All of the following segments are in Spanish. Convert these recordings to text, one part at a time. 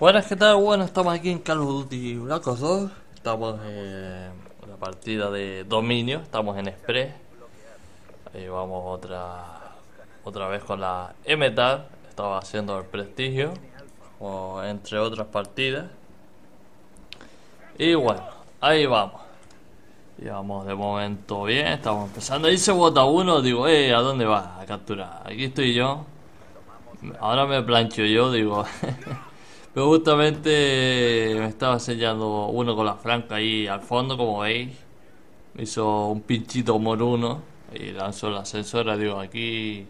Buenas, ¿qué tal? Bueno, estamos aquí en Call of Duty Black Ops 2. Estamos en la partida de dominio, estamos en Express. Ahí vamos otra otra vez con la M-TAR. Estaba haciendo el prestigio, o entre otras partidas. Y bueno, ahí vamos. Y vamos de momento bien, estamos empezando. Ahí se bota uno, digo, eh, ¿a dónde vas? A capturar. Aquí estoy yo. Ahora me plancho yo, digo. Pero justamente me estaba enseñando uno con la franca ahí al fondo, como veis. Me hizo un pinchito moruno y lanzó la ascensora. Digo, aquí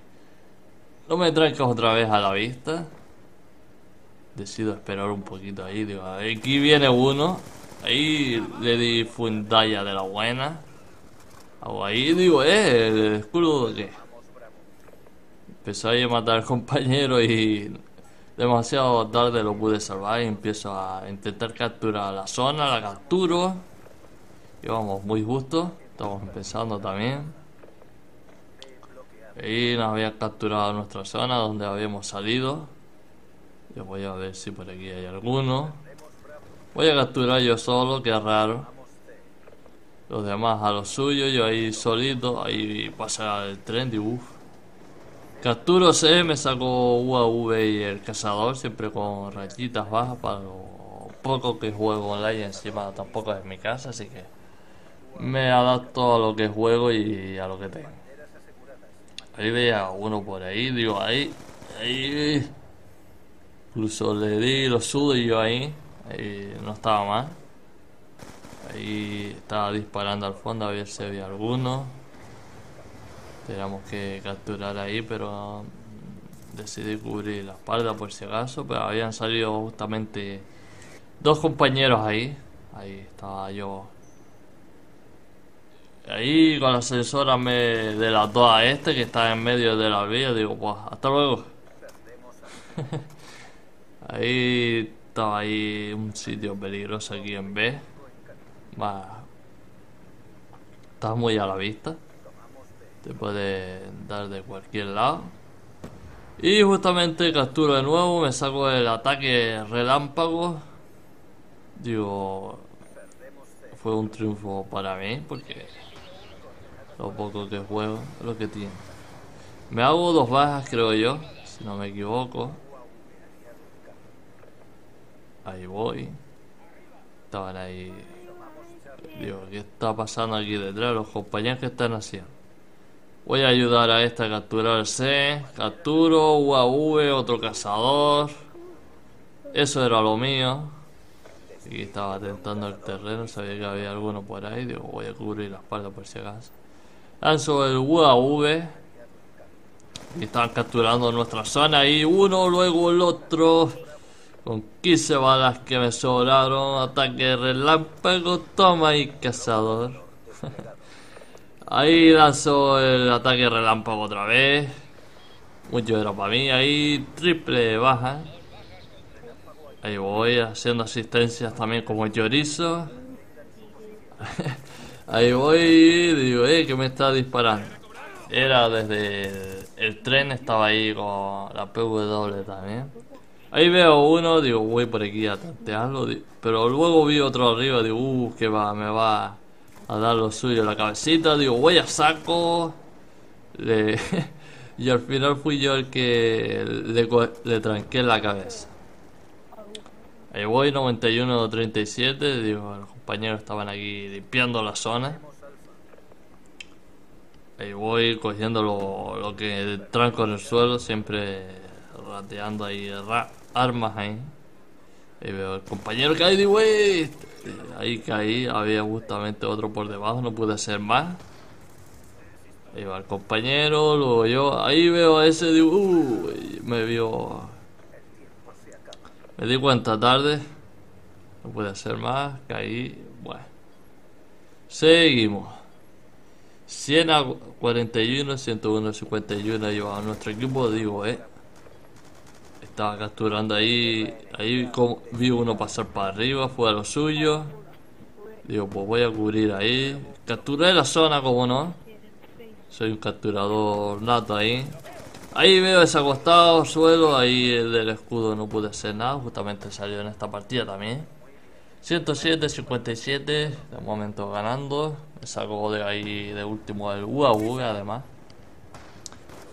no me trancas otra vez a la vista. Decido esperar un poquito ahí. Digo, aquí viene uno. Ahí le di fundalla de la buena. Hago ahí, digo, eh, el escudo de qué. Empezó ahí a matar al compañero y demasiado tarde lo pude salvar y empiezo a intentar capturar la zona, la capturo. Y vamos, muy justo. Estamos empezando también. Ahí nos había capturado nuestra zona donde habíamos salido. Yo voy a ver si por aquí hay alguno. Voy a capturar yo solo, que raro. Los demás a lo suyo, yo ahí solito, ahí pasa el tren y uff. Capturo C, me saco UAV y el cazador, siempre con rayitas bajas para lo poco que juego online encima tampoco es mi casa, así que me adapto a lo que juego y a lo que tengo. Ahí veía uno por ahí, digo, ahí, ahí. Incluso le di los sudo y yo ahí. Ahí no estaba mal. Ahí estaba disparando al fondo a ver si había alguno. Teníamos que capturar ahí, pero decidí cubrir la espalda por si acaso. Pero habían salido justamente dos compañeros ahí. Ahí estaba yo. Ahí con la ascensora me delató a este que está en medio de la vía. Digo, pues hasta luego. ahí estaba ahí un sitio peligroso aquí en B. Está muy a la vista. Te puede dar de cualquier lado. Y justamente capturo de nuevo, me saco el ataque relámpago. Digo, fue un triunfo para mí porque lo poco que juego es lo que tiene. Me hago dos bajas creo yo, si no me equivoco. Ahí voy. Estaban ahí. Digo, ¿qué está pasando aquí detrás? Los compañeros que están haciendo. Voy a ayudar a esta a capturarse. Capturo, UAV, otro cazador. Eso era lo mío. Aquí estaba tentando el terreno, sabía que había alguno por ahí. Digo, voy a cubrir la espalda por si acaso. Lanzo el UAV. Y estaban capturando nuestra zona. Y uno, luego el otro. Con 15 balas que me sobraron. Ataque relámpago. Toma y cazador. Ahí lanzó el ataque relámpago otra vez. Mucho era para mí. Ahí triple baja. Ahí voy haciendo asistencias también como llorizo. Ahí voy digo, eh, que me está disparando. Era desde el, tren, estaba ahí con la PW también. Ahí veo uno, digo, voy por aquí a tantearlo. Pero luego vi otro arriba, digo, uh, que va, me va a dar lo suyo la cabecita. Digo, voy a saco. y al final fui yo el que le, le tranqué la cabeza. Ahí voy, 91-37. Digo, los compañeros estaban aquí limpiando la zona. Ahí voy cogiendo lo, lo que tranco en el suelo, siempre rateando ahí armas ahí. Ahí veo el compañero hay, digo, ahí caí, había justamente otro por debajo, no pude hacer más. Ahí va el compañero, luego yo, ahí veo a ese, digo, uh, me vio me di cuenta tarde. No puede hacer más. Caí. Bueno. Seguimos. 100 a 41, 101 a 51 llevaba nuestro equipo. Digo, eh. Estaba capturando ahí. Ahí vi uno pasar para arriba. Fue a lo suyo. Digo, pues voy a cubrir ahí. Capturé la zona, como no. Soy un capturador nato ahí. Ahí veo ese acostado, suelo, ahí el del escudo no pude hacer nada, justamente salió en esta partida también. 107, 57, de momento ganando. Me saco de ahí de último el UAV además.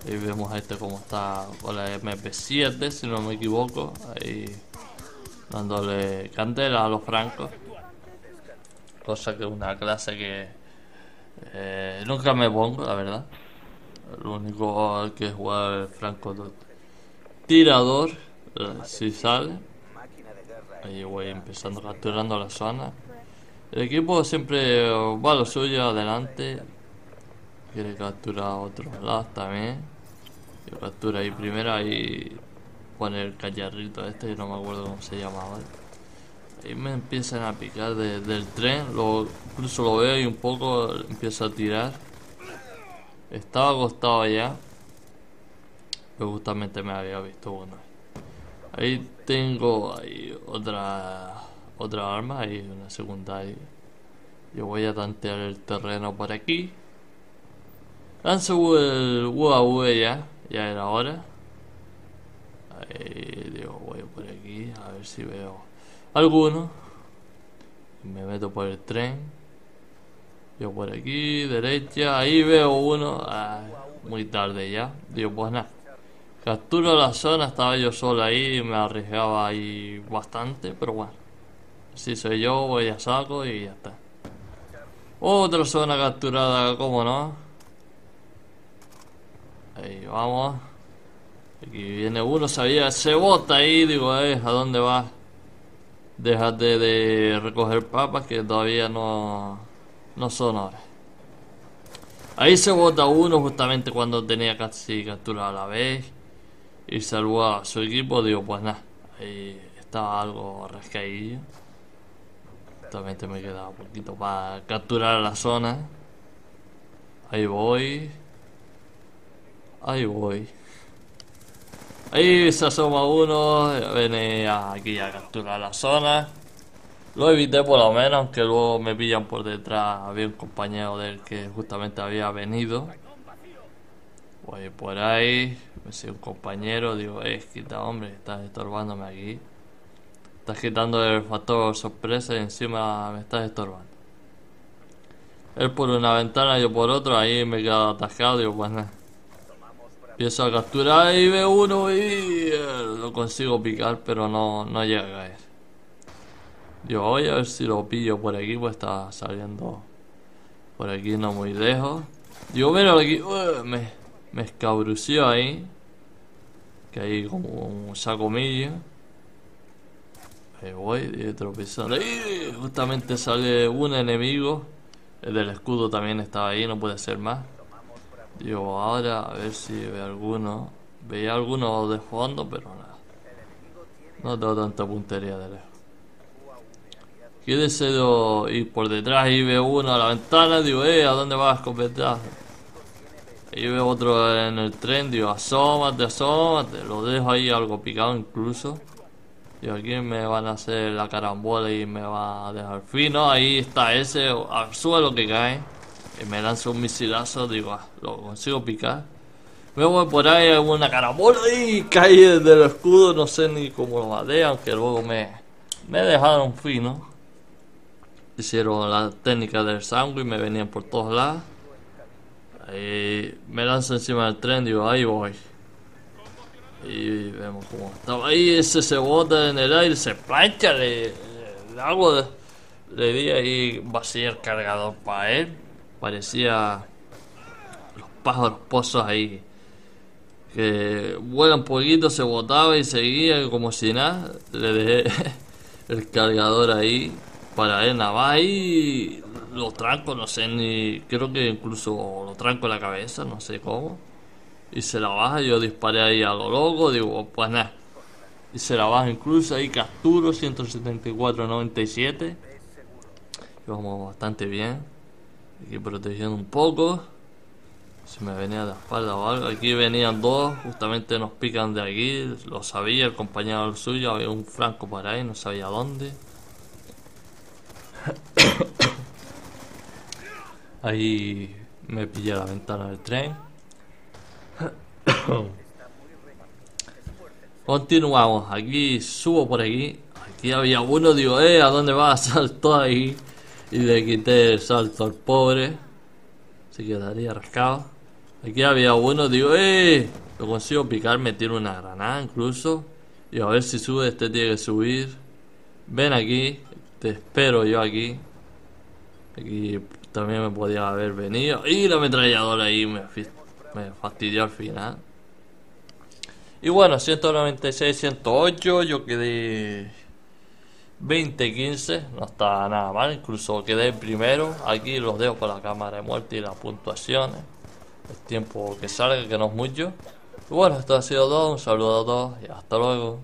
Y vemos este como está con la MP7, si no me equivoco. Ahí dándole candela a los francos. Cosa que es una clase que eh, nunca me pongo, la verdad. Lo único que es el franco tirador, eh, si sale. Ahí voy empezando capturando la zona. El equipo siempre va lo suyo adelante. Quiere capturar otros lados también. Yo captura ahí primero, ahí pone el callarrito este, no me acuerdo cómo se llamaba. Ahí me empiezan a picar del tren, lo, incluso lo veo y un poco empiezo a tirar. Estaba acostado ya. Pero justamente me había visto bueno. Ahí tengo ahí otra otra arma, ahí una segunda ahí. Yo voy a tantear el terreno por aquí. Lanzo el UAV ya, ya era hora. Ahí digo, voy por aquí a ver si veo alguno. Me meto por el tren. Yo por aquí, derecha, ahí veo uno. Ah, muy tarde ya. Digo, pues nada. Capturo la zona, estaba yo solo ahí, me arriesgaba ahí bastante, pero bueno. Si soy yo, voy a saco y ya está. Otra zona capturada, ¿cómo no? Ahí vamos. Aquí viene uno, sabía, se bota ahí, digo, eh, ¿a dónde va? Déjate de recoger papas que todavía no no son ahora. Ahí se bota uno justamente cuando tenía casi captura a la vez. Y salvó a su equipo. Digo, pues nada. Ahí estaba algo rascaillo. Justamente me queda un poquito para capturar la zona. Ahí voy. Ahí voy. Ahí se asoma uno. Viene aquí a capturar la zona. Lo evité por lo menos, aunque luego me pillan por detrás. Había un compañero del que justamente había venido. Voy por ahí, me sé un compañero, digo, eh, quita hombre, estás estorbándome aquí. Estás quitando el factor sorpresa y encima me estás estorbando. Él por una ventana, yo por otra, ahí me quedo atascado, digo, pues nada. Empiezo a capturar y veo uno y lo consigo picar, pero no, no llega a caer. Yo voy a ver si lo pillo por aquí, pues está saliendo por aquí no muy lejos. Digo, mira aquí, me, me escabrució ahí. Que ahí como un saco millo. Ahí voy, tropezando. Ahí justamente sale un enemigo. El del escudo también estaba ahí, no puede ser más. Digo, ahora a ver si ve alguno. Veía alguno de fondo, pero nada. No tengo tanta puntería de lejos. Qué deseo ir por detrás y veo uno a la ventana, digo, eh, ¿a dónde vas ventaja? Y veo otro en el tren, digo, asómate, asómate, lo dejo ahí algo picado incluso. Y aquí me van a hacer la carambola y me va a dejar fino. Ahí está ese al suelo que cae. Y me lanza un misilazo, digo, ah, lo consigo picar. Me voy por ahí, hago una carambola y cae del escudo, no sé ni cómo lo maté, aunque luego me, me dejaron fino. Hicieron la técnica del sangre y me venían por todos lados. Ahí me lanzo encima del tren, digo, ahí voy. Y vemos cómo estaba ahí, ese se bota en el aire, se plancha, le, le le di ahí vacía el cargador para él. Parecía los pájaros pozos ahí. Que vuelan poquito, se botaba y seguía como si nada. Le dejé el cargador ahí para él nada más ahí lo tranco, no sé ni. Creo que incluso lo tranco en la cabeza, no sé cómo. Y se la baja, yo disparé ahí a lo loco, digo, pues nada. Y se la baja incluso ahí capturo 174.97. Vamos bastante bien. Aquí protegiendo un poco. Se me venía de la espalda o algo. Aquí venían dos, justamente nos pican de aquí. Lo sabía, el compañero suyo, había un franco por ahí, no sabía dónde. Ahí me pillé la ventana del tren. Continuamos, aquí subo por aquí. Aquí había uno, digo, eh, ¿a dónde va? Saltó ahí. Y le quité el salto al pobre. Se quedaría rascado. Aquí había uno, digo, eh, lo consigo picar, me tiro una granada incluso. Y a ver si sube, este tiene que subir. Ven aquí, te espero yo aquí. Aquí también me podía haber venido. Y la ametralladora ahí me, me fastidió al final. Y bueno, 196, 108, yo quedé 20-15, no está nada mal, incluso quedé primero. Aquí los dejo con la cámara de muerte y las puntuaciones. El tiempo que salga, que no es mucho. Y bueno, esto ha sido todo, un saludo a todos y hasta luego.